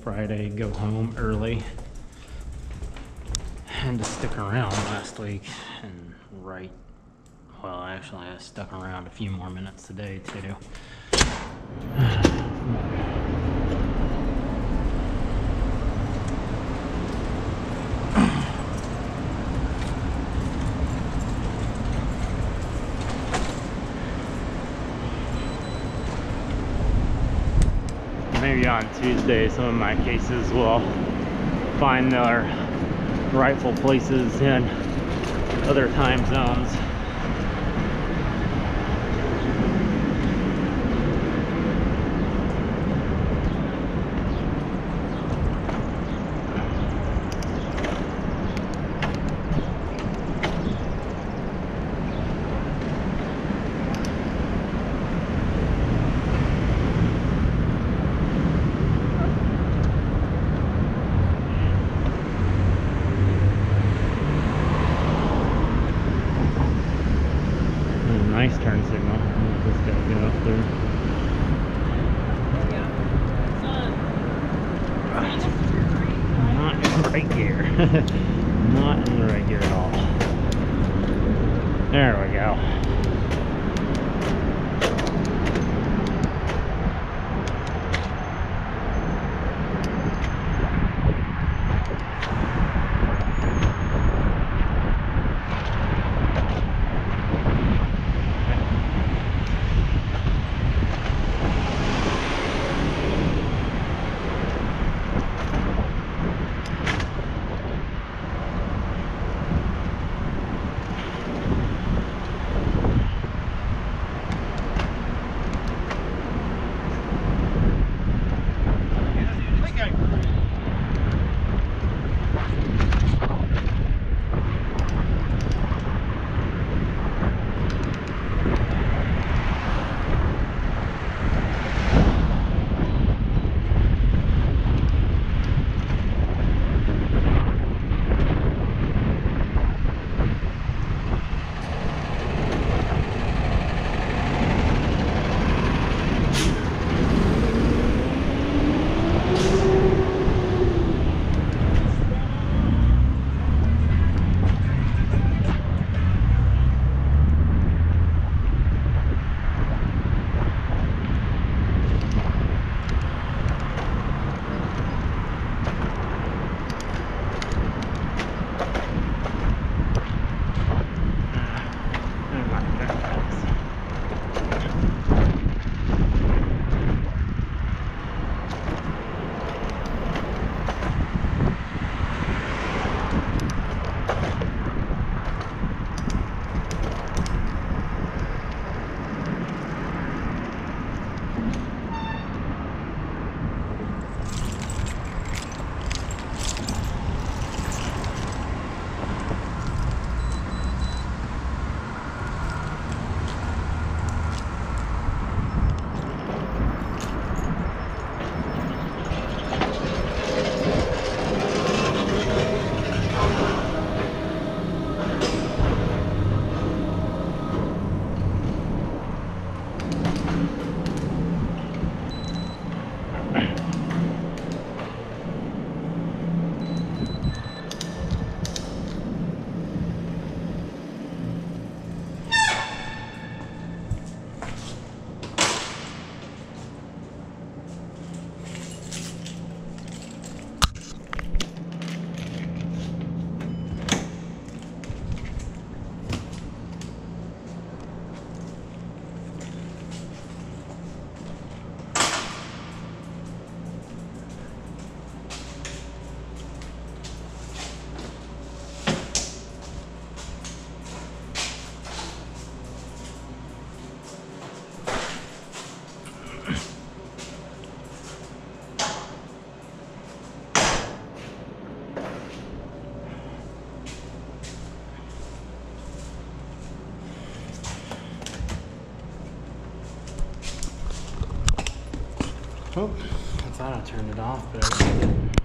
Friday go home early and to stick around last week and write. Well, actually, I stuck around a few more minutes today too. Maybe on Tuesday, some of my cases will find their rightful places in other time zones. Signal. This guy get up there. Not in the right gear. Not in the right gear at all. There we go. Oh, I thought I turned it off, but I.